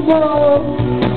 Oh.